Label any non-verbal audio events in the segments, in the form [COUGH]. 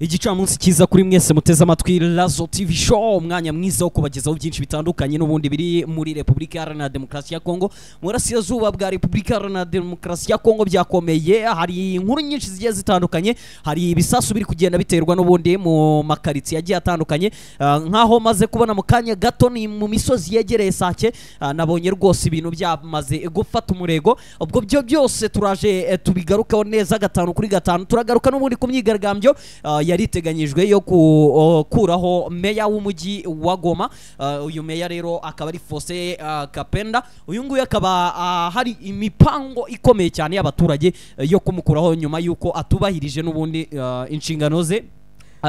igicamunsi cyiza kuri mwese muteze amatwi Lazo TV show umwanya mwiza wo kubagezaho byinshi bitandukanye n'ubundi biri muri Repubulika Iharanira Demokarasi ya Kongo burasirazuba bwa Repubulika Iharanira Demokarasi ya Kongo byakomeye hari inkuru nyinshi zigiye zitandukanye hari ibisasu biri kugenda biterwa n'ubundi mu makaritsiye agiye atandukanye. Ah, nk'aho maze kubona mu kanya gato ni mu misozi yegereye Sake ah, nabonye rwose ibintu byamaze gufata umurego. Ubwo byo byose turaje eh, tubigarukaho neza gatanu kuri gatanu turagaruka n'ubundi ku myigaragambyo. Ah, yari iteganyijwe yo gukuraho meya w'umujyi wa Goma. Ah, uyu meya rero akaba ari Fose ah, Kapenda. Uyu nguyu akaba ah, hari imipango ikomeye cyane y'abaturage yo kumukuraho nyuma y'uko atubahirije n'ubundi inshingano ze. Uh,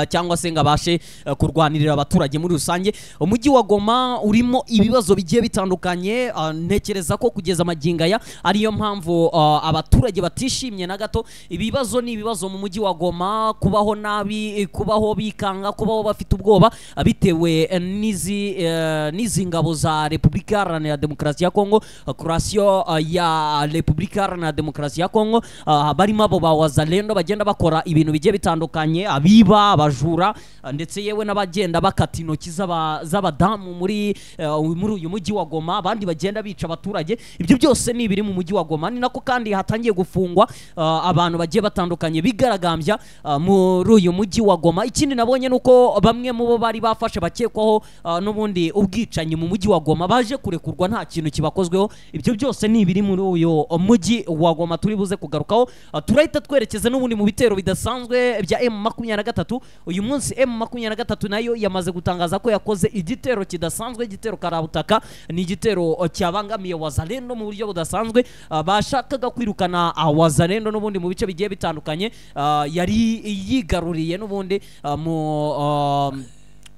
cyangwa se ngo abashe uh, kurwanirira abaturage muri rusange. Umujyi wa Goma urimo ibibazo bigiye bitandukanye uh, ntekereza ko kugeza amaginga aya ariyo mpamvu abaturage batishimye na gato. Ibibazo ni ibibazo mu mujyi wa Goma kubaho nabi eh, kubaho bikanga kubaho bafite ubwoba bitewe eh, n'izi eh, ngabo za Repubulika Iharanira Demokarasi ya Kongo kurasiyo ya Repubulika Iharanira Demokarasi ya Kongo barimo abo ba wazalendo bagenda bakora ibintu bigiye bitandukanye abiba abajura uh, ndetse yewe n'abagenda bakata intoki z'aba- z'abadamu muri muri uyu mujyi wa Goma abandi bagenda bica abaturage ibyo byose ni ibiri mu mujyi wa Goma. Ni nako kandi hatangiye gufungwa uh, abantu bagiye batandukanye bigaragambya muri uyu mujyi wa Goma. Ikindi nabonye nuko bamwe mu bo bari bafashe bakekwaho n'ubundi ubwicanyi mu mujyi wa Goma. Baje kurekurwa nta kintu kibakozweho. Ibyo byose ni ibiri muri uyu mujyi wa Goma. Turi buze kugarukaho. Turahita twerekeza n'ubundi mu bitero bidasanzwe bya M23 uyu munsi M23 na yo yamaze gutangaza ko yakoze igitero kidasanzwe igitero karabutaka ni igitero uh, cyabangamiye wazalendo mu buryo budasanzwe. Uh, bashakaga kwirukana uh, wazalendo n'ubundi mu bice bigiye bitandukanye. Yari yigaruriye n'ubundi mu uh,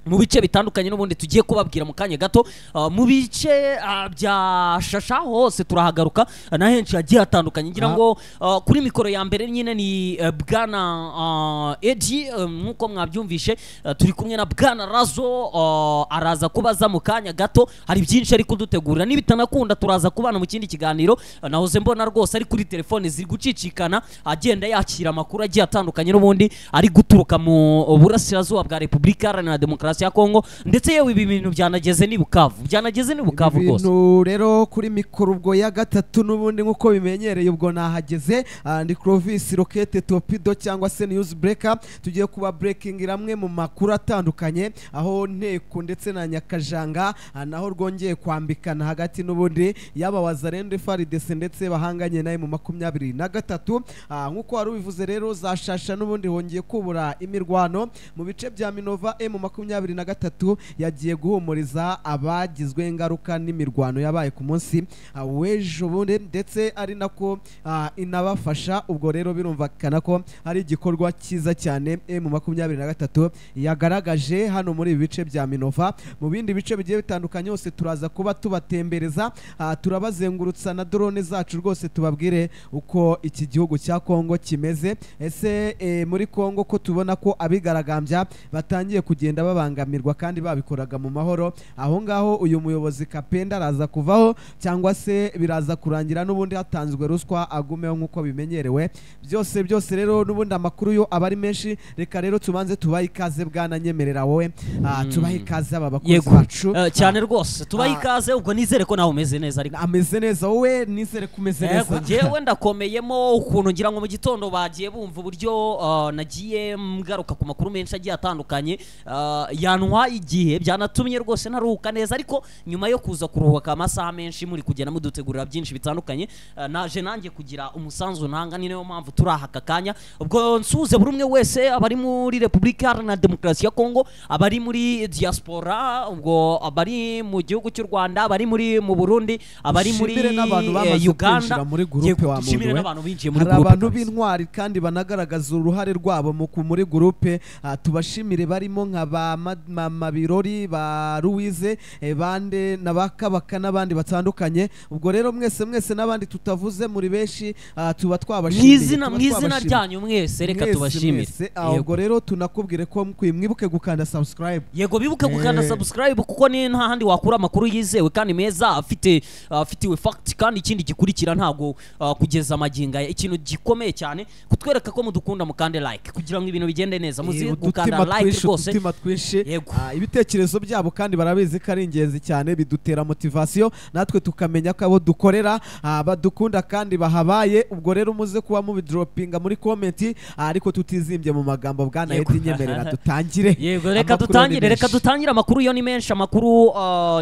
mu bice bitandukanye n'ubundi tugiye kubabwira mu kanya gato uh, mu bice uh, bya shasha hose turahagaruka uh, na henshi hagiye hatandukanye. Ngira ngo kuri mikoro ya mbere nyine ni bwana uh, nk'uko mwabyumvishe turi kumwe na bwana Razo araza kubaza mu kanya gato. Hari byinshi ari kudutegurira. Nibitanakunda turaza kubana mu kindi kiganiro. Nahoze mbona rwose ari kuri telefone ziri gucicikana agenda yakira amakuru agiye atandukanye n'ubundi ari guturuka mu burasirazuba bwa Repubulika Iharanira Demokarasi ya Kongo ndetse yewe ibi bintu byanageze ni Bukavu. Byanageze ni Bukavu rwose. ibintu rero kuri mikoro ubwo ya gatatu n'ubundi nk'uko bimenyereye ubwo nahageze ah, ndi Clovis Rokete Topido cyangwa se News Breaker. Tugiye kuba breaking ramwe mu makuru atandukanye aho nteko ndetse na Nyakajanga ah, naho rwongeye kwambikana hagati n'ubundi yaba wazarende FARDC ndetse bahanganye naye mu makumyabiri na gatatu. Ah, nk'uko wari ubivuze rero zashasha n'ubundi hongeye kubura imirwano mu bice bya Minova M makumyabiri na gatatu yagiye guhumuriza abagizwe ingaruka n'imirwano yabaye ku munsi ah, w'ejo bundi ndetse ari nako ah, inabafasha. Ubwo rero birumvakana ko ari igikorwa cyiza cyane. M makumyabiri na gatatu yagaragaje hano muri ibi bice bya Minova. Mu bindi bice bigiye bitandukanye hose turaza kuba tubatembereza. Ah, turabazengurutsa na drone zacu rwose tubabwire uko iki gihugu cya Kongo kimeze. Ese eh, muri Kongo ko tubona ko abigaragambya batangiye kugenda babangamirwa kandi babikoraga mu mahoro. Aho ngaho uyu muyobozi Kapenda araza kuvaho cyangwa se biraza kurangira n'ubundi hatanzwe ruswa agumeho nk'uko bimenyerewe. Byose byose rero n'ubundi amakuru yo aba ari menshi reka rero tubanze tubahe ikaze bwana nyemerera wowe. Ah, Mm. tubahe ikaze aba bakozi bacu. Eh, cyane Ah, rwose. Tubahe ah. ikaze ubwo nizere ko nawe umeze neza ariko ameze neza. Wowe nizere ko umeze neza. njyewe [LAUGHS] ndakomeyemo ukuntu ngira ngo mu gitondo bagiye bumva uburyo nagiye ngaruka ku makuru menshi agiye atandukanye yantwaye igihe byanatumye rwose ntaruhuka neza ariko nyuma yo kuza kuruhuka amasaha menshi muri kugenda mudutegurira byinshi bitandukanye uh, naje nanjye kugira umusanzu ntanga ni nayo mpamvu turi aha aka kanya. Ubwo nsuze buri umwe wese abari muri Repubulika Iharanira Demokarasi ya Kongo abari muri diaspora ubwo abari mu gihugu cy'u Rwanda abari muri mu Burundi abari muri eh, Uganda. muri gurupe wa dushimire n'abantu binjiye muri gurupe abantu b'intwari kandi banagaragaza uruhare rwabo mu muri gurupe ah, tubashimire barimo nka ba Ma- mama birori ba ruwize eh, bande na ba kabaka n'abandi batandukanye. Ubwo rero mwese mwese n'abandi tutavuze muri benshi ah, tuba twabashimiye. Mu izina ryanyu mwese reka tubashimire. Ah, ubwo rero tunakubwire ko mwibuke gukanda subscribe. Yego bibuke gukanda Eh. subscribe kuko ni nta handi wakura amakuru yizewe kandi meza afite afitiwe fact kandi ikindi gikurikira ntabwo ah, kugeza amaginga ikintu gikomeye cyane. Kutwereka ko mudukunda mukande like. Kugira ngo ibintu bigende neza. Muzi Eh, gukanda like rwose Yego. Ah, ibitekerezo byabo kandi barabizi ko ari ingenzi cyane bidutera motivasiyo natwe tukamenya ko abo dukorera ah, badukunda kandi bahabaye. Ubwo rero umuze kuba mubidoropinga muri komenti ah, ariko tutizimbye mu magambo bwana. Edi nyemerera. Dutangire [LAUGHS] yego reka dutangire reka dutangire amakuru yo ni menshi. Amakuru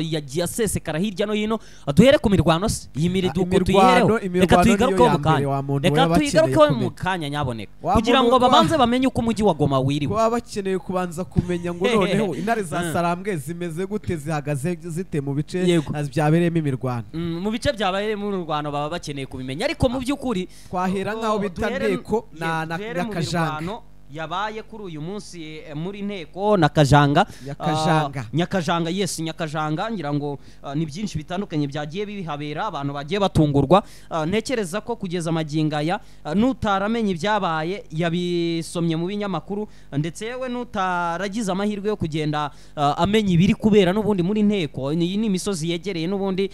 yagiye asesekara hirya no hino. Duhere ku mirwano se iyi miriduko tuyihereho? Reka tuyigarukeho mu kanya. reka tuyigarukeho mu kanya nyaboneka. Kugira ngo babanze bamenye uko umujyi wa goma wiriwe baba bakeneye kubanza kumenya ngo [LAUGHS] noneho intare za Mm. sarambwe zimeze gute zihagaze zite mu bice ah, byabereyemo imirwano. Mm, mu bice byabaye muri rwanda baba bakeneye kubimenya. Ariko mu by'ukuri twahera nk'aho bita duhere- nteko na kajanga yabaye kuri uyu munsi eh, muri nteko na kajanga Nyakajanga. Ah, nyakajanga yes nyakajanga. Ngira ngo ah, ni byinshi bitandukanye byagiye bihabera abantu bagiye batungurwa. Ah, ntekereza ko kugeza amagingo aya n'utaramenya ibyabaye yabisomye mu binyamakuru. Ndetse yewe n'utaragize amahirwe yo kugenda amenya ibiri kubera n'ubundi muri nteko. Iyi ni imisozi yegereye n'ubundi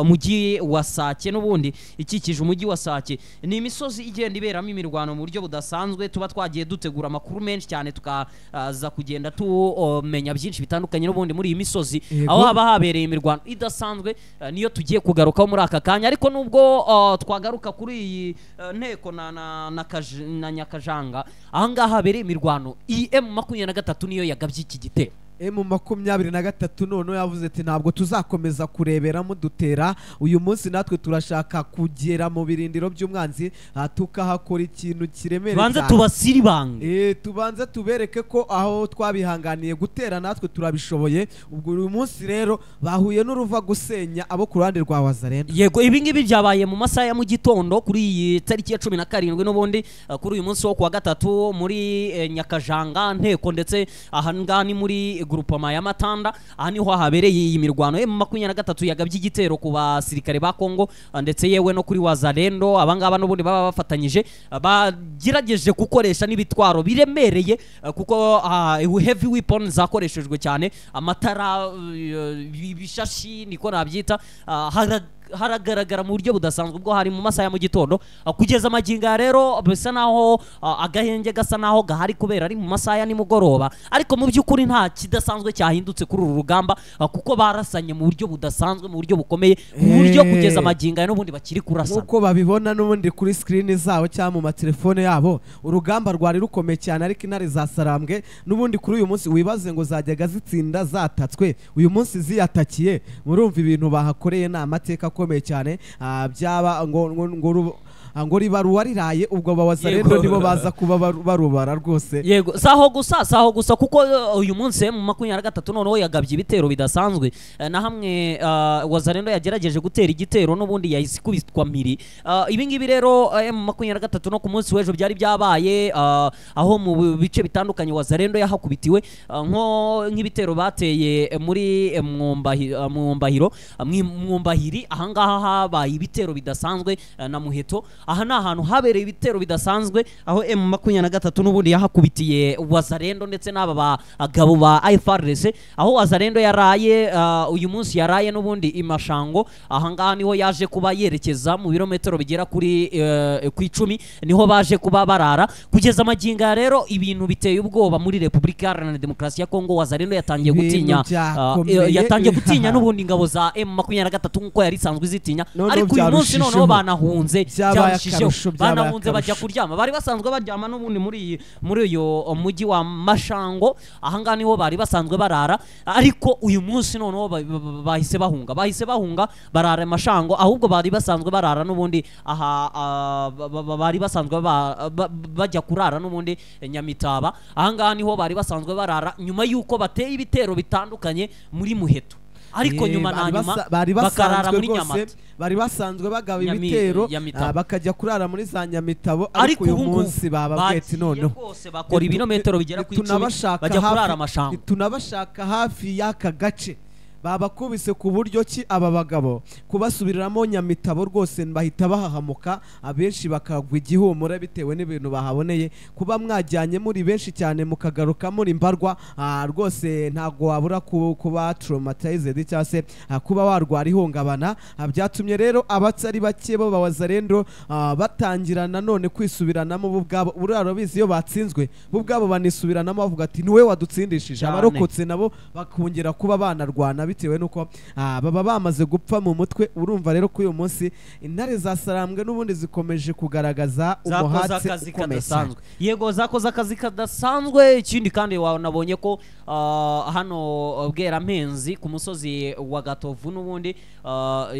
umujyi wa sake n'ubundi ikikije umujyi wa sake. Ni imisozi igenda iberamo imirwano mu buryo budasanzwe tuba twagiye dutegura amakuru menshi cyane tukaza kugenda tumenya byinshi bitandukanye n'ubundi muri iyi misozi. Aho haba habereye imirwano idasanzwe eh, niyo tugiye kugarukaho muri aka kanya. Ariko nubwo ah, twagaruka kuri iyi eh, nteko na, na, na, Kaj- na nyakajanga ahangaha habereye imirwano. Iyi emu makumyabiri na gatatu niyo yagabye iki gitero. Emu makumyabiri na gatatu noneho yavuze ati ntabwo tuzakomeza kureberamo dutera uyu munsi natwe turashaka kugera mu birindiro by'umwanzi ah, tukahakora ikintu kiremereye tubanze tubasire ibanga Eh, tubanze tubereke ko aho twabihanganiye gutera natwe turabishoboye. Ubwo uyu munsi rero bahuye n'uruva gusenya abo ku ruhande rwa wazarenda yego ibi ngibi byabaye mu masaha ya mu gitondo kuri iyi tariki ya cumi na karindwi n'ubundi uh, kuri uyu munsi wo kuwa gatatu muri eh, nyakajanga nteko ndetse aha ngaha ni muri grupama ya matanda aha niho habereye iyi mirwano makumyabiri na gatatu yagabye igitero ku basirikare ba kongo ndetse yewe no kuri Wazalendo abangaba n'ubundi baba bafatanyije bagerageje gukoresha n'ibitwaro biremereye kuko uh, heavy weapon zakoreshejwe cyane. Amatara uh, ibishashi niko nabyita hara- haragaragara mu buryo budasanzwe ubwo hari mu masaha ya mu gitondo. Ah, kugeza amagingo ya rero bisa naho ah, agahenge gasa naho gahari kubera ari mu masaha ya nimugoroba. Ariko mu by'ukuri nta kidasanzwe cyahindutse kuri uru rugamba ah, kuko barasanye mu buryo budasanzwe mu buryo bukomeye ku buryo Eh. kugeza amagingo ya n'ubundi bakiri kurasana nk'uko babibona n'ubundi kuri sikirini zabo cyangwa mu matelefone yabo urugamba rwari rukomeye cyane ariko intare za sarambwe n'ubundi kuri uyu munsi wibaze ngo zajyaga zitsinda zatatswe. Uyu munsi ziyatakiye murumva ibintu bahakoreye ni amateka akomeye cyane ah, byaba ngo ngo ngo ru- ah, ngo riba ruwariraye ubwo bawazarendo Yego. nibo baza kuba baru- barubara rwose. Yego. Saho gusa saho gusa kuko uh, uyu munsi mu makumyabiri na gatatu noneho yagabye ibitero bidasanzwe. Eh, na hamwe uh, wazarendo yagerageje gutera igitero n'ubundi yahise ikubitwa mpiri Uh, ibi ngibi rero uh, mu makumyabiri na gatatu no ku munsi w'ejo byari byabaye aho mu bice bitandukanye wazarendo yahakubitiwe nko nk'ibitero bateye muri eh, Mwumbahi- mwumbahiro mwumbahiri ahangaha habaye ibitero bidasanzwe na muheto. Aha ni ahantu habereye ibitero bidasanzwe aho emu makumyabiri na gatatu n'ubundi yahakubitiye wazarendo ndetse n'aba bagabo ba IFRS aho wazarendo yaraye uh, uyu munsi yaraye n'ubundi imashango ahangaha ni ho yaje kuba yerekeza mu birometero bigera kuri eh, ku icumi ni ho baje kuba barara. Kugeza amagingo ya rero ibintu biteye ubwoba muri repubulika iharanira demokarasi ya kongo wazarendo yatangiye gutinya uh, yatangiye gutinya n'ubundi ingabo za emu makumyabiri na gatatu nk'uko yari isanzwe izitinya. Ariko uyu munsi noneho banahunze. Byabaye byabaye banahunze bajya kuryama. Bari basanzwe baryama n'ubundi muri iyi muri uyu mujyi wa mashango. Ahangaha ni ho bari basanzwe barara. Ariko uyu munsi noneho ba- ba- ba- bahise bahunga. Bahise bahunga barara mashango. Ahubwo bari basanzwe barara n'ubundi aha ah, ba- ba- ba- bari basanzwe ba- ba- bajya kurara n'ubundi nyamitaba. Ahangaha ni ho bari basanzwe barara nyuma y'uko bateye ibitero bitandukanye muri muheto. Ariko Eh, nyuma na bari nyuma bakarara basanzwe muri Nyamata. bari basanzwe bagaba ibitero ah, bakajya kurara muri za nyamitabo ariko uyu munsi baba bwetse noneho. bakora ibirometero bigera ku icumi bajya kurara amashamba. tunabashaka hafi y'aka gace babakubise ku buryo ki aba bagabo? Kubasubiriramo nyamitabo rwose bahita bahahamuka abenshi bakagwa igihumura bitewe n'ibintu bahaboneye. Kuba mwajyanye muri benshi cyane mukagaruka muri mbarwa ah, rwose ntabwo wabura ku- kuba traumatized cyangwa se ah, kuba warwara ihungabana. Ah, byatumye rero abatari bake bo bawazarendo batangira nanone kwisubiranamo bo ubwabo uraro bizi iyo batsinzwe bo ubwabo banisubiranamo bavuga ati ni we wadutsindishije. Abarokotse nabo bakongera kuba banarwana. Bitewe n'uko ah, baba bamaze gupfa mu mutwe urumva rero kuri uyu munsi intare zasarambwe n'ubundi zikomeje kugaragaza umuhatse ukomeye cyane. yego zakoze akazi kadasanzwe. Ikindi kandi wanabonye ko ah, hano bwerampenzi ku musozi wa gatovu n'ubundi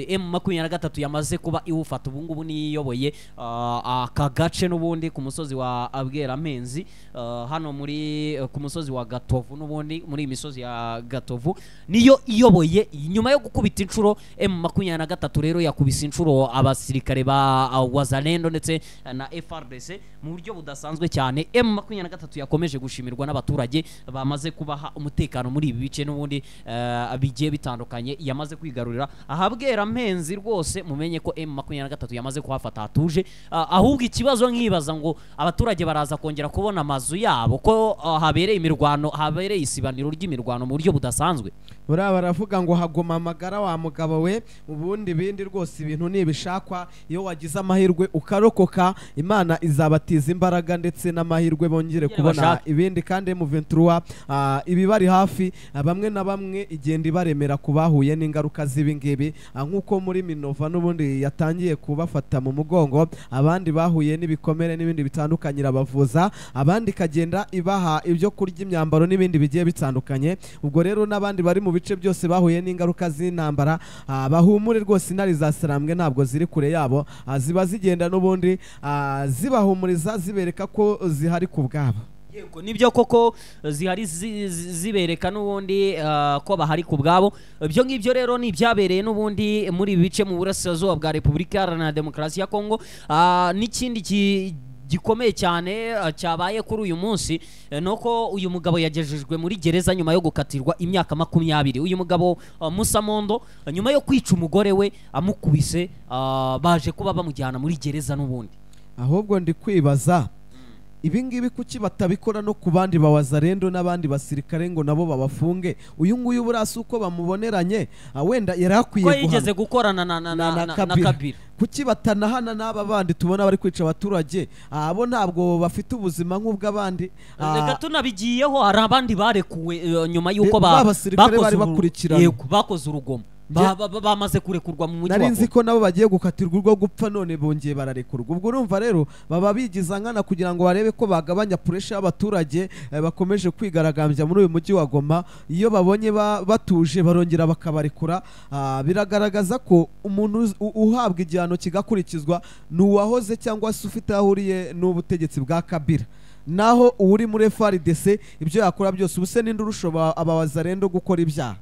emu makumyabiri na gatatu yamaze kuba iwufata. Ubu ngubu niyoboye ah, aka gace n'ubundi ku musozi wa bweramenzi ah, hano muri ku musozi wa gatovu n'ubundi muri iyi misozi ya gatovu. Niyo iyoboye nyuma yo gukubita inshuro emu makumyabiri na gatatu rero yakubise inshuro abasirikare ba ah, wazalendo ndetse na FRDC mu buryo budasanzwe cyane. Emu makumyabiri na gatatu yakomeje gushimirwa n'abaturage bamaze kubaha umutekano muri ibi bice n'ubundi eh, bigiye bitandukanye. Yamaze kwigarurira ahabwera mpenzi rwose mumenye ko emu makumyabiri na gatatu yamaze kuhafata hatuje Ah, ahubwo ikibazo nkibaza ngo abaturage baraza kongera kubona amazu yabo ko ah, habereye imirwano habereye isibaniro ry'imirwano mu buryo budasanzwe? Buriya baravuga ngo haguma amagara wa mugabo we ubundi bindi rwose ibintu nibishakwa. Iyo wagize amahirwe ukarokoka imana izabatiza imbaraga ndetse n'amahirwe bongere kubona ibindi kandi mu muventura ibibari hafi ah, bamwe na bamwe igenda ibaremera kubahuye n'ingaruka z'ibingibi Ah, nk'uko muri minova n'ubundi yatangiye kubafata mu mugongo abandi bahuye n'ibikomere n'ibindi bitandukanye irabavuza abandi ikagenda ibaha ibyo kurya imyambaro n'ibindi bigiye bitandukanye. Ubwo rero n'abandi bari mu bice byose bahuye n'ingaruka z'intambara ah, bahumure rwose intare zasirambwe ntabwo ziri kure yabo ah, ziba zigenda n'ubundi ah, zibahumuriza zibereka ko zihari ku bwabo. Yego nibyo koko zihari zi- zi- zibereka n'ubundi ko bahari ku bwabo. Ibyo ngibyo rero ni ibyabereye n'ubundi muri ibi bice mu burasirazuba bwa repubulika iharanira demokarasi ya kongo. N'ikindi ki- gikomeye cyane ah, cyabaye kuri uyu munsi eh, nuko uyu mugabo yagejejwe muri gereza nyuma yo gukatirwa imyaka makumyabiri. Uyu mugabo ah, Musa Mondo ah, nyuma yo kwica umugore we amukubise ah, baje kuba bamujyana muri gereza n'ubundi. Ahubwo ndi kwibaza ibi ngibi kuki batabikora no ku bandi bawazarendo n'abandi basirikare ngo nabo babafunge? Uyu nguyu burasa uko bamuboneranye ah, wenda yari akwiye ko yigeze gukorana na, na, na, na. Kabila. Kuki batanahana n'aba bandi tubona bari kwica abaturage? Ah, abo ntabwo bafite ubuzima nk'ubw'abandi. Ah, reka tunabigiyeho hari abandi barekuwe eh, nyuma y'uko ba- ba bakoze urugomo bamaze kurekurwa mu mujyi nari wa nzi ko nabo bagiye gukatirwa urwo gupfa none bongeye bararekurwa ubwo urumva rero baba bigiza nkana kugira ngo barebe ko bagabanya puresha y'abaturage eh, bakomeje kwigaragambya muri uyu mujyi wa goma. Iyo babonye ba- batuje barongera bakabarekura. Ah, biragaragaza ko umuntu uhabwa igihano kigakurikizwa ni uwahoze cyangwa se ufite aho ahuriye n'ubutegetsi bwa kabira naho uwuri muri FRDC ibyo yakora byose ubuse ninde urusha aba- abawazarendo gukora ibyaha?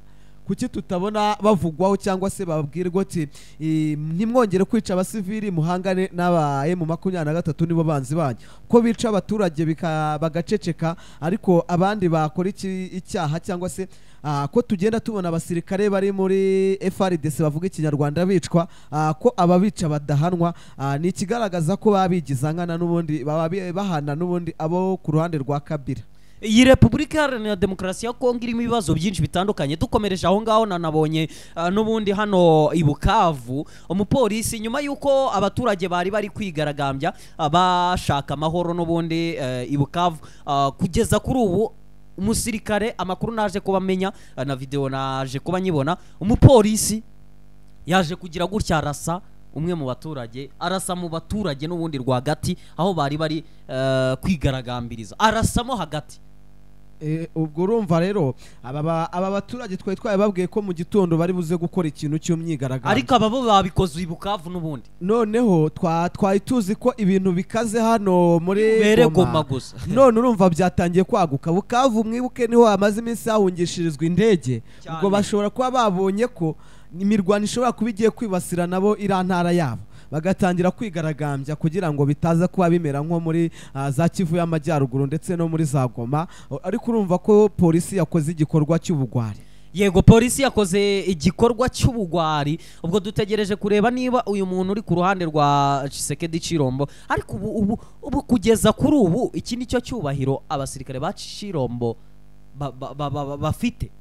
Kuki tutabona bavugwaho cyangwa se babwirwa ati "I- ntimwongere kwica abasivili muhangane n'aba emu makumyabiri na gatatu nibo banzi banyu. Ko bica abaturage bagaceceka ariko abandi bakora icyaha cyangwa se ko tugenda tubona abasirikare bari muri FRDC bavuga ikinyarwanda bicwa ko ababica badahanwa ni ikigaragaza ko babigizankana bigiza nkana n'ubundi bahana n'ubundi abo ku ruhande rwa kabira iyi repubulika iharanira demokarasi ya kongo irimo ibibazo byinshi bitandukanye. Dukomereje aho ngaho nanabonye ah, n'ubundi hano i bukavu. Umupolisi nyuma y'uko abaturage bari bari kwigaragambya ah, bashaka amahoro n'ubundi eh, i bukavu ah, kugeza kuri ubu umusirikare amakuru naje kuba amenya ah, na videwo naje kuba nyibona umupolisi yaje kugira gutya arasa umwe mu baturage arasa mu baturage n'ubundi rwagati aho bari bari eh, kwigaragambiriza. Arasamo hagati. Ubwo urumva rero aba ba- aba baturage twari twababwiye ko mu gitondo bari buze gukora ikintu cy'umyigaragambyo ariko aba bo babikoze i bukavu n'ubundi. Noneho twa- twari tuzi ko ibintu bikaze hano muri Goma. gusa. [LAUGHS] None urumva byatangiye kwaguka. Bukavu mwibuke ni ho hamaze iminsi hahungishirizwa indege. Ubwo bashobora kuba babonye ko imirwano ishobora kuba igiye kwibasira nabo iriya ntara yabo. Bagatangira kwigaragambya kugira ngo bitaza kuba bimera nko muri ah, za kivu y'amajyaruguru ndetse no muri za goma ariko urumva ko polisi yakoze igikorwa cy'ubugwari. Yego polisi yakoze igikorwa cy'ubugwari. Ubwo dutegereje kureba niba uyu muntu uri ku ruhande rwa ciseke Chirombo ariko ubu ubu ubu kugeza kuri ubu iki ni cyo cyubahiro abasirikare ba ba- bafite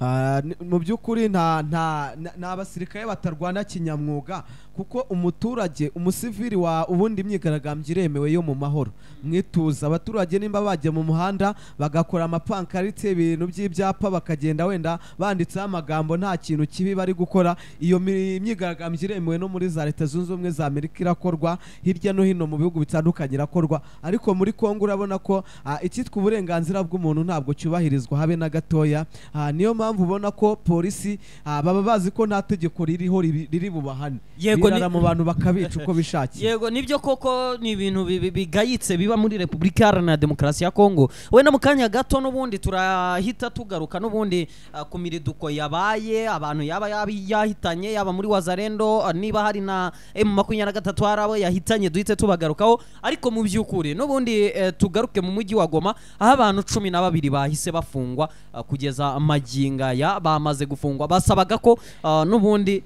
mu by'ukuri nta nabasirikare batarwana kinyamwuga kuko umuturage umusiviri wa ubundi imyigaragambyo iremewe yo mu mahoro. Mwituza abaturage nimba bajya mu muhanda bagakora amapankarite ibintu by'ibyapa bakagenda wenda banditseho amagambo nta kintu kibi bari gukora. Iyo myigaragambyo iremewe no muri za leta zunze ubumwe za amerika irakorwa hirya no hino mu bihugu bitandukanye irakorwa. Ariko muri kongo urabona ko ah, icyitwa uburenganzira bw'umuntu ntabwo cyubahirizwa habe na gatoya. Ah, niyo mpamvu ubona ko polisi ah, baba bazi ko nta tegeko ririho riri bubahane. Yego, ni- birara mu bantu bakabica uko bishakiye. Yego nibyo koko ni ibintu bi- bi- bigayitse biba muri repubulika iharanira demokarasi ya kongo. Wenda mu kanya gato n'ubundi turahita tugaruka n'ubundi ah, ku miriduko yabaye abantu yaba yahitanye yaba muri wazarendo ah, niba hari na emu makumyabiri na gatatu hari abo yahitanye duhite tubagarukaho. Ariko mu by'ukuri n'ubundi eh, tugaruke mu mujyi wa goma aho abantu cumi na babiri bahise bafungwa kugeza maginga ya bamaze gufungwa. Basabaga ko uh, n'ubundi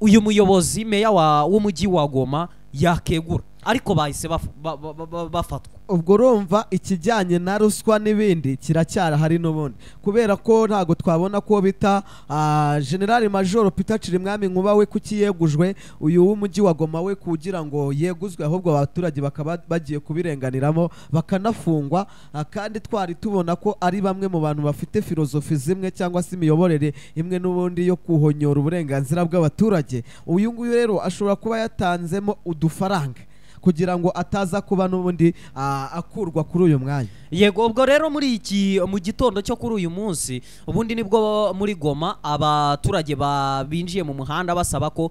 uyu muyobozi meya wa w'umujyi wa Goma yakegura ariko bahise baf- ba- ba- ba- ba- bafatwa. Ubwo urumva ikijyanye na ruswa n'ibindi kiracyarahari n'ubundi. Kubera ko ntabwo twabona ko bita ah, generali majoro peter cirimwami nkuba we kuki yegujwe uyu w'umujyi wa goma we kugira ngo yeguzwe ahubwo abaturage bakaba bagiye kubirenganiramo bakanafungwa. Ah, kandi twari tubona ko ari bamwe mu bantu bafite filozofi zimwe cyangwa se imiyoborere imwe n'ubundi yo kuhonyora uburenganzira bw'abaturage. Uyu nguyu rero ashobora kuba yatanzemo udufaranga. Kugira ngo ataza kuba n'ubundi akurwa kuri uyu mwanya. Yego ubwo rero muri iki mu gitondo cyo kuri uyu munsi ubundi ni bwo muri goma abaturage ba- binjiye mu muhanda basaba ko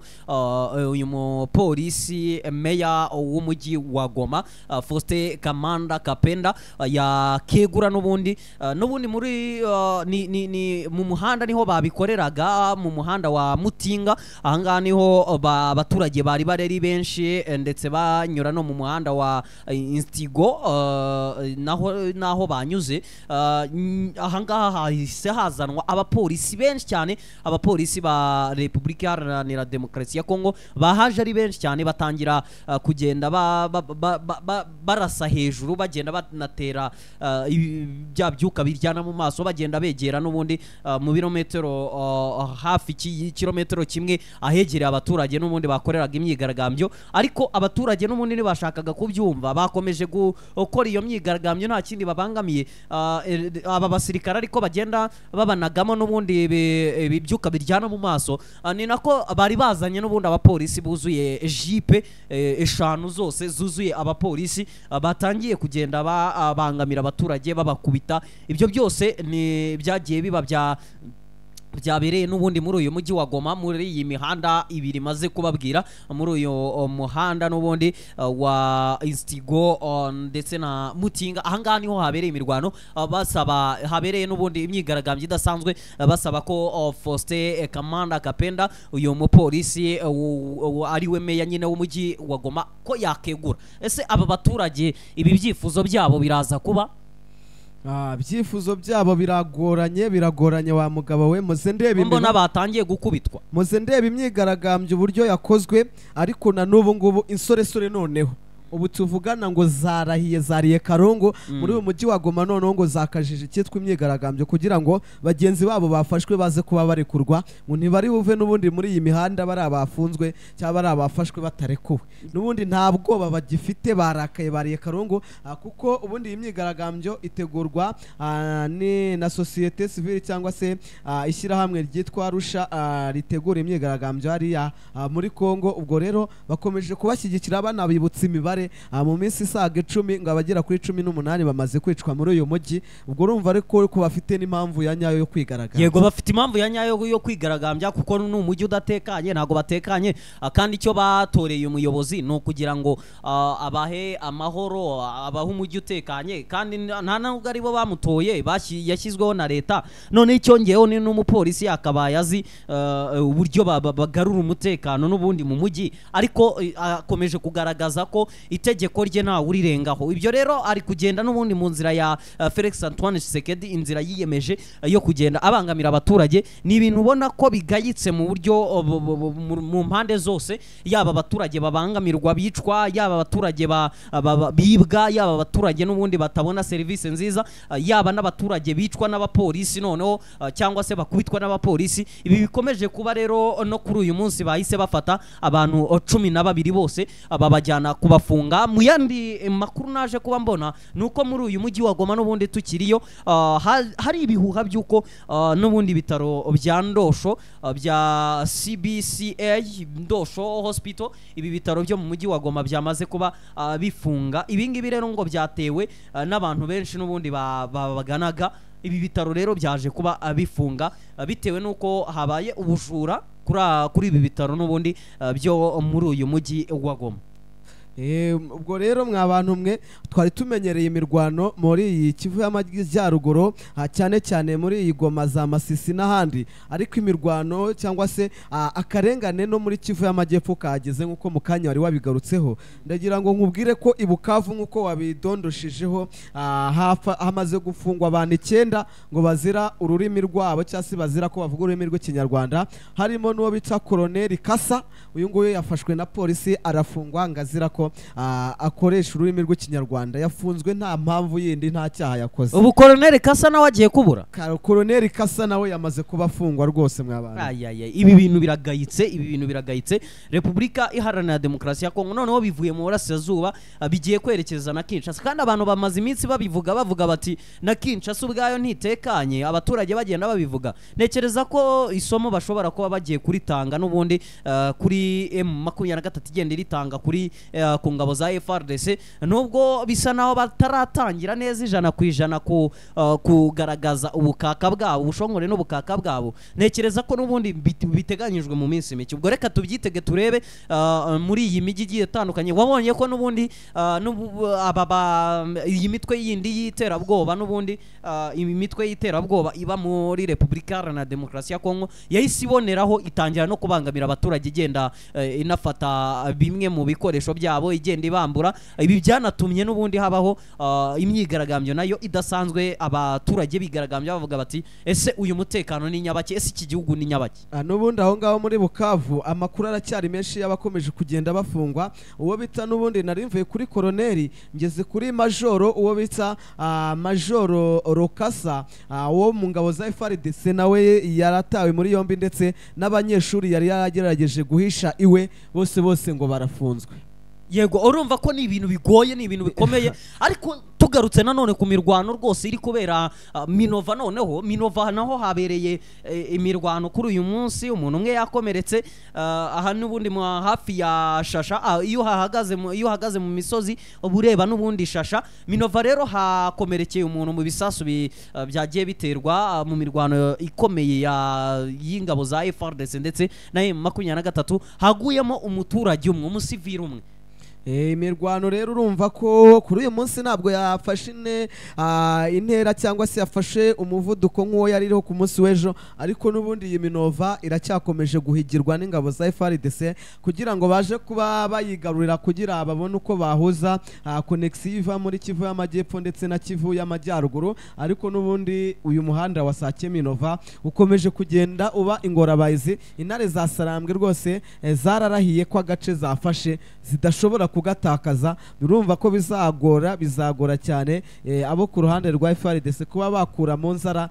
uyu mupolisi meya w'umujyi wa goma faustin kamanda kapenda yakegura n'ubundi n'ubundi muri mu muhanda ni ho babikoreraga mu muhanda wa mutinga. Ahangaha ni ho ba- abaturage bari bareri benshi ndetse banyura no mu muhanda wa eh, instigo uh, naho naho banyuze. N- ahangaha hahise hazanwa abapolisi benshi cyane abapolisi ba repubulika iharanira demokarasi ya kongo bahaje ari benshi cyane batangira kugenda ba, ba, ba, ba, ba, barasa hejuru bagenda banatera bya byuka biryana mu maso bagenda begera n'ubundi mu birometero hafi ki- kilometero kimwe ahegereye abaturage n'ubundi bakoreraga imyigaragambyo. Ariko abaturage n'ubundi ntibashakaga kubyumva. Bakomeje gukora iyo myigaragambyo nta kindi babangamiye. Ah, aba basirikare ariko bagenda babanagamo n'ubundi ibi- ibi byuka biryana mu maso. Ah, ni nako bari bazanye n'ubundi abapolisi buzuye jipe eh, eshanu zose zuzuye abapolisi. Ah, batangiye kugenda babangamira abaturage babakubita. Ibyo byose ni byagiye biba bya byabereye n'ubundi muri uyu mujyi wa Goma muri iyi mihanda ibiri maze kubabwira muri uyu uh, muhanda n'ubundi uh, wa Instigo uh, ndetse na Mutinga. Ahangaha ni ho habereye imirwano basaba habereye n'ubundi imyigaragambyo idasanzwe basaba ko Faustin Kamanda Kapenda uyu mupolisi ari we meya nyine w'umujyi wa Goma ko yakegura. Ese aba baturage ibi byifuzo byabo biraza kuba? Ibyifuzo byabo biragoranye biragoranye wa mugabo we. Muze ndeba mbona batangiye gukubitwa. Muze ndeba imyigaragambyo uburyo yakozwe ariko na n'ubu ngubu insoresore noneho. Ubu tuvugana ngo zarahiye zariye karongo Mm. muri uyu mujyi wa goma noneho ngo zakajije icyitwa imyigaragambyo kugira ngo bagenzi babo bafashwe baze kuba barekurwa ngo ntibari buve n'ubundi muri iyi mihanda bari abafunzwe cyangwa bari abafashwe batarekuwe n'ubundi nta bwoba bagifite barakaye bariye karongo ah, kuko ubundi iyi myigaragambyo itegurwa ah, na sosiyete sivire cyangwa se ah, ishyirahamwe ryitwa rusha ritegura imyigaragambyo hariya muri kongo ubwo rero bakomeje kubashyigikira banabibutsa imibare imibare ah, mu minsi isaga icumi ngo abagera kuri cumi n'umunani bamaze kwicwa muri uyu mujyi ubwo urumva ariko ko bafite n'impamvu ya nyayo yo kwigaragara yego bafite impamvu ya nyayo yo kwigaragambya kuko ni umujyi udatekanye ntabwo batekanye. Ah, kandi icyo batoreye umuyobozi ni ukugira ngo ah, abahe amahoro abahe umujyi utekanye. Kandi nta nubwo aribo bamutoye yashyizweho na leta. None icyongeyeho ni n'umupolisi yakabaye azi ah, uburyo ba- ba- bagarura umutekano n'ubundi mu mujyi ariko eh, akomeje kugaragaza ko itegeko rye ntawe urirengaho. Ibyo rero ari kugenda n'ubundi mu nzira ya ah, Felix Antoine Tshisekedi inzira yiyemeje eh, yo kugenda abangamira abaturage. Ni ibintu ubona ko bigayitse mu buryo oh, mu- mpande zose. Yaba abaturage babangamirwa bicwa yaba abaturage ba- ba- ba- bibwa yaba abaturage n'ubundi batabona serivisi nziza yaba n'abaturage bicwa n'abapolisi noneho cyangwa se bakubitwa n'abapolisi. Ibi bikomeje kuba rero no kuri uyu munsi bahise bafata abantu oh, cumi na babiri bose babajyana kubafunga mu yandi eh, makuru naje kuba mbona ni uko muri uyu mujyi wa Goma n'ubundi tukiriyo ah, ha- hari ibihuha by'uko ah, n'ubundi ibitaro bya Ndosho ah, bya CBCA Ndosho Hospital ibi bitaro byo mu mujyi wa Goma byamaze kuba bifunga. Ibi ngibi rero ngo byatewe n'abantu benshi n'ubundi ba- ba- baganaga. Ibi bitaro rero byaje kuba bifunga bitewe n'uko habaye ubujura kuri ibi bitaro n'ubundi byo muri uyu mujyi wa Goma. Ubwo rero mwa bantu mwe twari tumenyereye imirwano muri iyi kivu y'amajyaruguru ah, cyane cyane muri iyi goma za masisi n'ahandi. Ariko imirwano cyangwa se ah, akarengane no muri kivu y'amajyepfo kageze nk'uko mu kanya wari wabigarutseho. Ndagira ngo nkubwire ko ibukavu bukavu nk'uko wabidondoshejeho ah, hamaze gufungwa abantu icyenda ngo bazira ururimi rwabo cyangwa se bazira ko bavuga ururimi rw'ikinyarwanda harimo n'uwo bita koroneri kasa uyu nguyu yafashwe na polisi arafungwa ngo azira ko ah, akoresha ururimi rw'ikinyarwanda yafunzwe nta mpamvu yindi nta cyaha yakoze. Ubu koroneri kasa nawe agiye kubura? Koroneli koroneri kasa nawe yamaze kuba afungwa rwose mw'abantu ibi bintu biragayitse ibi bintu biragayitse. Repubulika iharanira demokarasi ya kongo. Noneho bivuye mu burasirazuba ah, bigiye kwerekeza na kinshasa. Kandi abantu bamaze iminsi babivuga bavuga bati na kinshasa ubwayo ntitekanye. Abaturage bagenda babivuga. Ntekereza ko isomo bashobora kuba bagiye kuritanga n'ubundi ah, kuri m makumyabiri na gatatu igenda iritanga kuri ku ngabo za frdc nubwo bisa naho bataratangira neza ijana ku ijana ku ah, kugaragaza ubukaka bwabo ubushongore n'ubukaka bwabo. Ntekereza ko n'ubundi bit- biteganyijwe mu minsi mike. Ubwo reka tubyitege turebe ah, muri iyi mijyi igiye itandukanye. Wabonye ko n'ubundi ba- iyi mitwe yindi y'iterabwoba n'ubundi ah, iyi mitwe y'iterabwoba iba muri repubulika iharanira demokarasi ya kongo yahise iboneraho itangira no kubangamira abaturage igenda inafata bimwe mu bikoresho byabo. Igenda ibambura ibi byanatumye n'ubundi habaho ah, imyigaragambyo nayo idasanzwe abaturage bigaragambya bavuga bati ese uyu mutekano ni nyabaki? Ese iki gihugu ni nyabaki? Ah, n'ubundi aho ngaho muri bukavu amakuru aracyari menshi y'abakomeje kugenda bafungwa. Uwo bita n'ubundi nari mvuye kuri koroneri ngeze kuri majoro uwo bita ah, majoro rokasa ah, wo mu ngabo za FRDC nawe yaratawe muri yombi ndetse n'abanyeshuri yari yaragerageje guhisha iwe bose bose ngo barafunzwe yego urumva ko ni ibintu bigoye ni ibintu bikomeye [LAUGHS] ariko tugarutse nanone ku mirwano rwose iri kubera ah, minova noneho. Minova naho habereye eh, imirwano kuri uyu munsi umuntu umwe yakomeretse ah, aha n'ubundi hafi ya shasha ah, iyo uhagaze mu misozi uba ureba n'ubundi shasha. Minova rero hakomerekeye umuntu mu bisasu bi- byagiye biterwa mu mirwano ikomeye ya- y'ingabo za FRDC ndetse na M makumyabiri na gatatu haguyemo umuturage umwe umusivili umwe imirwano rero urumva ko kuri uyu munsi ntabwo yafashe ah, intera cyangwa se yafashe umuvuduko nk'uwo yari iriho ku munsi w'ejo ariko n'ubundi iyi minova iracyakomeje guhigirwa n'ingabo za FRDC kugira ngo baje kuba bayigarurira kugira babone uko bahuza konegisiyo iva muri Kivu y'Amajyepfo ndetse na Kivu y'Amajyaruguru ariko n'ubundi uyu muhanda wa Sake Minova ukomeje kugenda uba ingorabahizi intare za Sarambwe rwose eh, zararahiye ko agace zafashe zidashobora kugatakaza birumva ko bizagora bizagora cyane eh, abo ku ruhande rwa FRDC kuba bakura mu nzara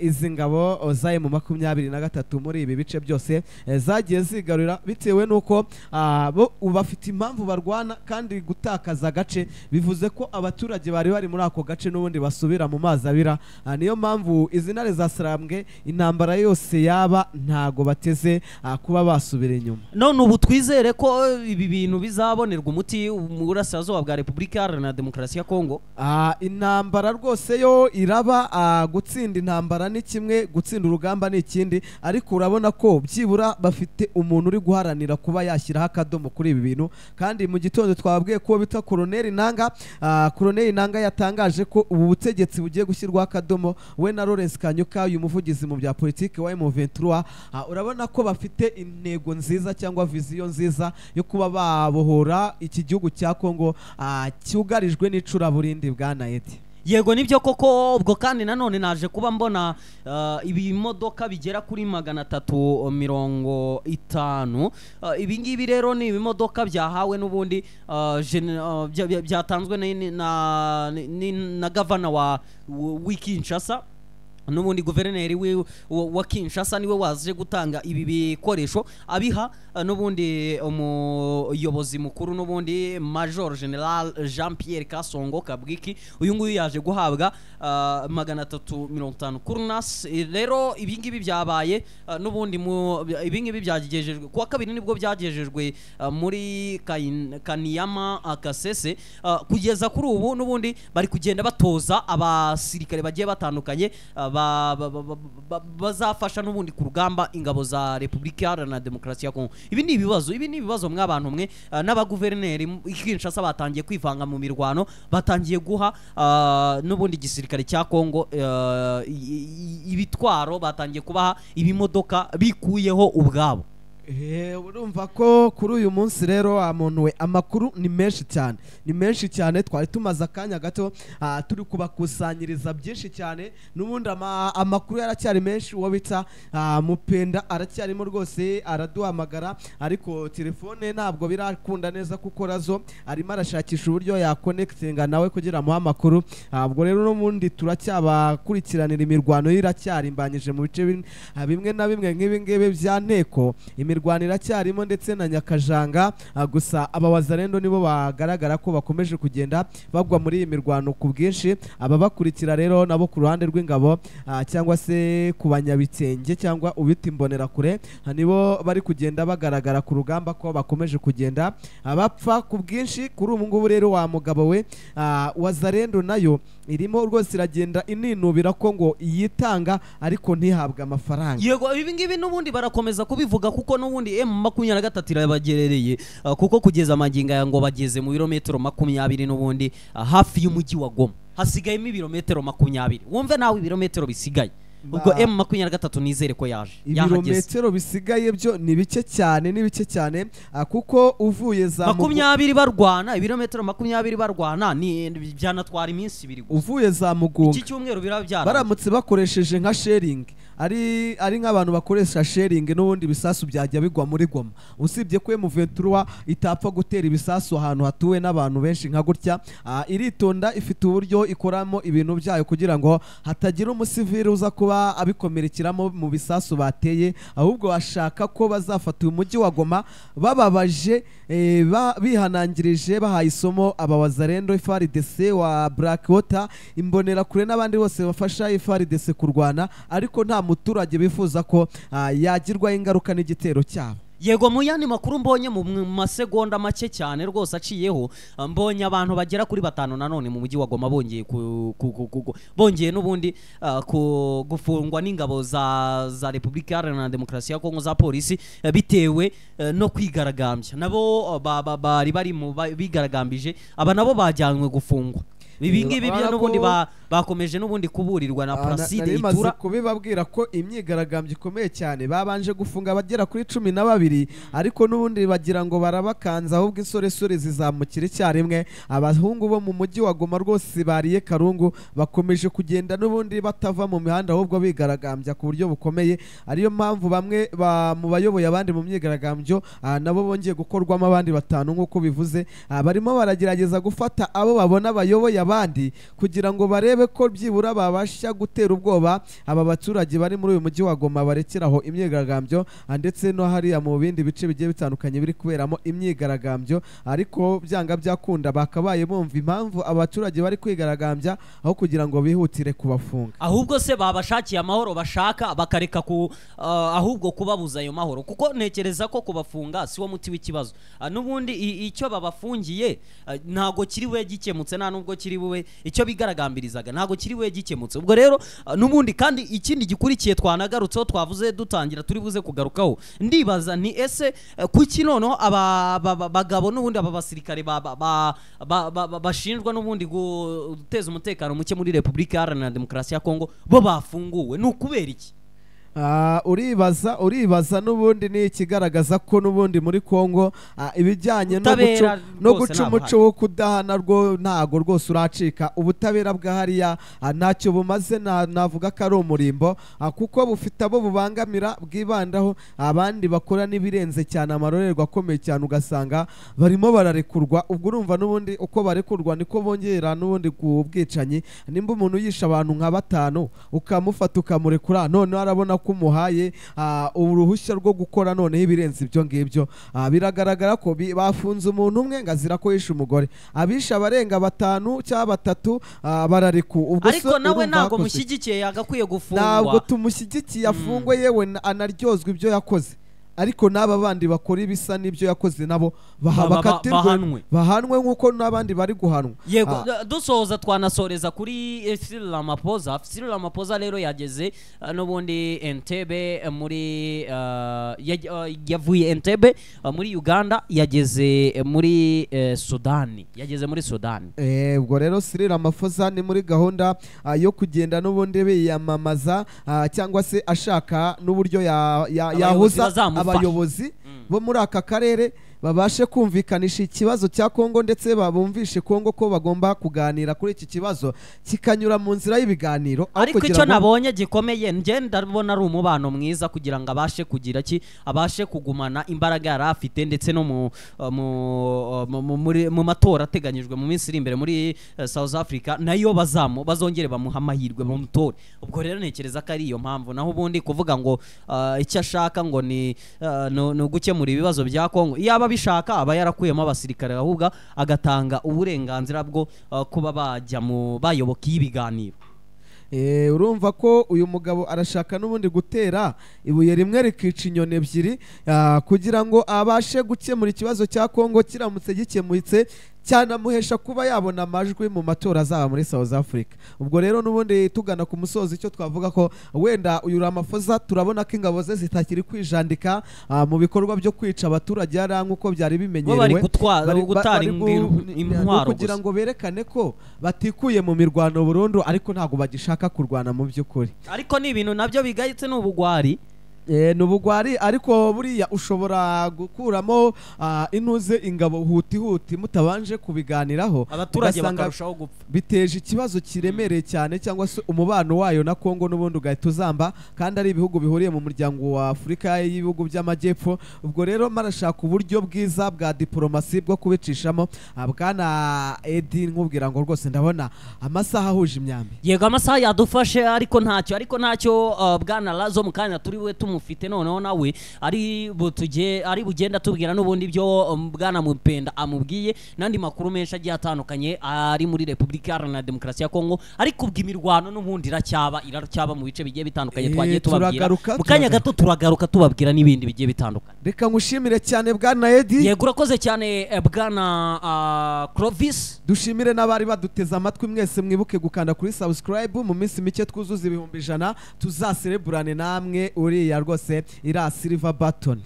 izingabo izi ngabo o, za mu makumyabiri na gatatu muri ibi bice byose eh, zagiye zigarurira bitewe n'uko abo ubafite bafite impamvu barwana kandi gutakaza agace bivuze ko abaturage bari bari muri ako gace n'ubundi basubira mu mazi abira. Ah, niyo mpamvu izi ntare za Sarambwe intambara yose yaba ntago bateze ah, kuba basubira inyuma. None ubu twizere ko ibi bintu bizabonerwa umuti mu burasirazuba bwa repubulika iharanira demokarasi ya kongo. Ah, intambara rwose yo iraba ah, gutsinda intambara ni kimwe gutsinda urugamba ni ikindi. Ariko urabona ko byibura bafite umuntu uri guharanira kuba yashyiraho akadomo kuri ibi bintu. Kandi mu gitondo twababwiye ko bita koroneri nanga ah, koroneri nanga yatangaje ko ubu butegetsi bugiye gushyirwaho akadomo. We na Lawrence Kanyuka uyu muvugizi mu bya politiki wa M23 ah, urabona ko bafite intego nziza cyangwa viziyo nziza yo kuba babohora iki gihugu cya Kongo ah, cyugarijwe n'icuraburindi bwa Naedi yego ni byo koko ubwo kandi nanone naje kuba mbona uh, ibimodoka bigera kuri magana atatu mirongo itanu. Uh, ibi ngibi rero ni ibimodoka byahawe n'ubundi byatanzwe na gavana wa w'ikinshasa n'ubundi guverineri wa kinshasa ni we waje gutanga ibi bikoresho abiha uh, n'ubundi umuyobozi mukuru n'ubundi major general jean pierre kasongo kabwiki uyu nguyu yaje guhabwa uh, magana atatu mirongo itanu kurnas Eh, rero ibi ngibi byabaye n'ubundi mu ibi ngibi byagejejwe kuwa kabiri ni bwo byagejejwe muri kaniyama kasese kugeza kuri ubu n'ubundi bari kugenda batoza abasirikare bagiye batandukanye ba- ba- ba- ba- ba- bazafasha n'ubundi ku rugamba ingabo za repubulika iharanira demokarasi ya kongo ibi ni ibibazo ibi ni ibibazo mw'abantu mwe uh, n'abaguverineri kinshasa batangiye kwivanga mu mirwano batangiye guha uh, n'ubundi igisirikare cya kongo i- ibitwaro batangiye kubaha ibimodoka bikuyeho ubwabo. Eh, urumva ko kuri uyu munsi rero wa muntu we amakuru ni menshi cyane. Ni menshi cyane twari tumaze akanya gato ah, turi kubakusanyiriza byinshi cyane. N'ubundi ama- amakuru yaracyari menshi uwo bita ah, mupenda aracyarimo rwose araduhamagara. Ariko telefone ntabwo birakunda neza kuko razo arimo arashakisha uburyo yakonekitinga nawe kugira amuhe amakuru. Ah, ubwo rero n'ubundi turacyabakurikiranira imirwano iracyarimbanyije mu bice ah, bimwe na bimwe nk'ibi ngibi bya nteko. Imirwano iracyarimo ndetse na nyakajanga. Ah, gusa abawazarendo nibo bagaragara ko bakomeje kugenda bagwa muri iyi mirwano ku bwinshi. Ababakurikira rero nabo ku ruhande rw'ingabo ah, cyangwa se ku banyabitenge cyangwa ubita imbonerakure kure nibo bari kugenda bagaragara ku rugamba ko bakomeje kugenda. Ah, bapfa ku bwinshi kuri ubu ngubu rero wa mugabo we ah, wazarendo nayo irimo rwose iragenda ininubira ko ngo yitanga ariko ntihabwe amafaranga. Yego ibi ngibi n'ubundi barakomeza kubivuga kuko n'ubundi m makumyabiri na gatatu irabagerereye. Uh, kuko kugeza amaginga aya ngo bageze mu birometero makumyabiri n'ubundi uh, hafi y'umujyi wa goma. Hasigayemo ibirometero makumyabiri. Wumve nawe ibirometero bisigaye. Ubwo Ba- m makumyabiri na gatatu nizere ko yaje. Ibirometero bisigaye byo ni bike cyane ni bike cyane ah, kuko uvuye za makumyabiri barwana ibirometero makumyabiri barwana ni byanatwara iminsi ibiri uvuye za mugunga. Iki cyumweru biraba byarangiye baramutse bakoresheje nka sharing ari ari nk'abantu bakoresha sharing n'ubundi ibisasu byajya bigwa muri goma. Usibye ko M23 itapfa gutera ibisasu ahantu hatuwe n'abantu benshi nka gutya iritonda ifite uburyo ikoramo ibintu byayo kugira ngo hatagira umusivili uza kuba abikomerekeramo mu bisasu bateye ahubwo bashaka ko bazafata uyu mujyi wa goma bababaje ba- bihanangirije bahaye isomo abawazarendo FARDC wa Blackwater imbonerakure n'abandi bose bafasha FARDC kurwana ariko nta muturage bifuza ko ah, yagirwaho ingaruka n'igitero cyabo. Yego mu yandi makuru mbonye mu masegonda make cyane rwose aciyeho uh, mbonye abantu bagera kuri batanu nanone mu mujyi wa Goma bongeye bongeye n'ubundi ku, gufungwa n'ingabo za Repubulika Iharanira Demokarasi ya Kongo za polisi uh, bitewe uh, no kwigaragambya. Nabo ba- ba- bari bari bigaragambije aba nabo bajyanywe gufungwa. Ibi ngibi byo n'ubundi bakomeje n'ubundi kuburirwa na Ah, Placide Itura. kubibabwira ko imyigaragambyo ikomeye cyane babanje gufunga abagera kuri cumi na babiri ariko n'ubundi bagira ngo barabakanza ahubwo insoresore zizamukira icyarimwe. Abahungu bo mu mujyi wa Goma rwose bariye karungu bakomeje kugenda n'ubundi batava mu mihanda ahubwo bigaragambya ku buryo bukomeye. Ariyo mpamvu bamwe ba- mu bayoboye abandi mu myigaragambyo ah, nabo bongeye gukorwamo abandi batanu nk'uko bivuze. Ah, barimo baragerageza gufata abo babona bayoboye abandi kugira ngo barebe ko byibura babasha gutera ubwoba aba baturage bari muri uyu mujyi wa Goma barekeraho imyigaragambyo ah, ndetse no hariya mu bindi bice bigiye bitandukanye biri kuberamo imyigaragambyo. Ariko byanga byakunda bakabaye bumva impamvu abaturage bari kwigaragambya aho kugira ngo bihutire kubafunga. Ahubwo se babashakiye amahoro bashaka bakareka ku uh, ahubwo kubabuza ayo mahoro. Kuko ntekereza ko kubafunga si wo muti w'ikibazo. Uh, n'ubundi icyo babafungiye uh, ntago kiri we gikemutse nta nubwo kiri bube icyo bigaragambirizaga ntago kiri we gikemutse. Ubwo rero ah, n'ubundi kandi ikindi gikurikiye twanagarutseho twavuze dutangira turi buze kugarukaho. Ndibaza ni ese eh, kuki noneho aba ba- ba- bagabo n'ubundi aba basirikare ba- ba- ba- ba- ba- ba- bashinjwa n'ubundi guteza umutekano muke muri repubulika iharanira demokarasi ya kongo bo bafunguwe? Ni ukubera iki? Uribaza uribaza n'ubundi ni ikigaragaza ko n'ubundi muri Kongo ah, ibijyanye no guca umuco wo kudahana rwo ntago rwose uracika. Ubutabera bwahariya ah, ntacyo bumaze na- navuga ko ari umurimbo. Ah, kuko bufite abo bubangamira bwibandaho abandi bakora n'ibirenze cyane amarorerwa akomeye cyane ugasanga barimo bararekurwa. Ubwo urumva n'ubundi uko barekurwa niko bongera n'ubundi ku bwicanyi. Nimba umuntu yishe abantu nka batanu ukamufata ukamurekura noneho arabona ko umuhaye ah, uruhushya rwo gukora noneho ibirenze ibyo ngibyo. Ah, biragaragara ko bafunze umuntu umwe ngo azira ko yishe umugore. Abishe abarenga batanu cyangwa batatu ah, barareku ubwo ariko nawe ntabwo mushyigikiye yagakwiye ntabwo gufungwa tumushyigikiye afungwe yewe na- anaryozwa ibyo yakoze. Ariko n'aba bandi bakora ibisa n'ibyo yakoze nabo baha- Ba- ba- ba- bakatirwe bahanwe. bahanwe nk'uko n'abandi bari guhanwa. Yego Ah, dusoza twanasoreza kuri eh, Cyril Ramaphosa. Cyril Ramaphosa rero yageze eh, n'ubundi Entebbe eh, muri yavuye Entebbe muri Uganda yageze muri Sudani yageze muri Sudani Eh, ubwo rero Cyril Ramaphosa ni muri gahunda ah, yo kugenda n'ubundi biyamamaza ah, cyangwa se ashaka n'uburyo ya- ya- yahuza. Abayobozi bo muri aka karere babashe kumvikanisha ikibazo cya Kongo ndetse babumvishe Kongo ko bagomba kuganira kuri iki kibazo kikanyura mu nzira y'ibiganiro ariko icyo nabonye gikomeye nge ndabona ari umubano mwiza kugira ngo abashe kugira ki abashe kugumana imbaraga yari afite ndetse no mu uh, mu- uh, matora ateganyijwe mu minsi iri imbere muri uh, South Africa nayo bazamo bazongere bamuha amahirwe bamutore ubwo rero ntekereza ko ari iyo mpamvu. Naho ubundi kuvuga ngo icyo ashaka ngo ni no gukemura ni ugukemura ibibazo bya Kongo yaba abishaka aba yarakuyemo abasirikare ahubwo agatanga uburenganzira bwo uh, kuba bajya mu bayoboka ibiganiro. Eh, urumva ko uyu mugabo arashaka n'ubundi gutera ibuye rimwe rikica inyoni ebyiri ah, kugira ngo abashe gukemura ikibazo cya Kongo kiramutse gikemutse cyanamuhesha kuba yabona amajwi mu matora azaba muri South Africa. Ubwo rero n'ubundi tugana ku musozi icyo twavuga ko wenda uyu Ramaphosa turabona ko ingabo ze zitakiri kwijandika ah, mu bikorwa byo kwica abaturage ara nk'uko byari bimenyerewe bari gutwara gutara intwaro kugira ngo berekane ko batikuye mu mirwano burundu ariko ntabwo bagishaka kurwana mu by'ukuri. Ariko ni ibintu nabyo bigayitse n'ubugwari ubugwari ni ubugwari ariko buriya ushobora gukuramo inuze intuze ingabo huti huti mutabanje kubiganiraho. Abaturage bakarushaho gupfa. biteje ikibazo kiremereye cyane cyangwa se umubano wayo na Kongo n'ubundi ugahita uzamba kandi ari ibihugu bihuriye mu muryango wa Afurika y'ibihugu by'amajyepfo. Ubwo rero marashaka uburyo bwiza bwa diplomasi bwo kubicishamo. Ah, bwana Edi nkubwira ngo rwose ndabona amasaha ahuje imyambi. Yego amasaha yadufashe ariko ntacyo ariko ntacyo uh, bwana lazo mu kanya turi we tumufite noneho nawe ari butuge ari bugenda tubwira n'ubundi byo um, bwana mupenda amubwiye. N'andi makuru menshi agiye atandukanye ari muri repubulika iharanira demokarasi ya kongo ariko ubwo imirwano n'ubundi iracyaba iracyaba mu bice bigiye bitandukanye Eh, twagiye tubabwira. mu kanya gato turagaruka tubabwira n'ibindi bigiye bitandukanye. Reka ngushimire cyane bwana Edi. Yego urakoze cyane eh, bwana uh, clovis. Dushimire n'abari baduteze amatwi mwese mwibuke gukanda kuri subscribe mu minsi mike twuzuza ibihumbi ijana tuzasereburane namwe uriya rwose iriya silver button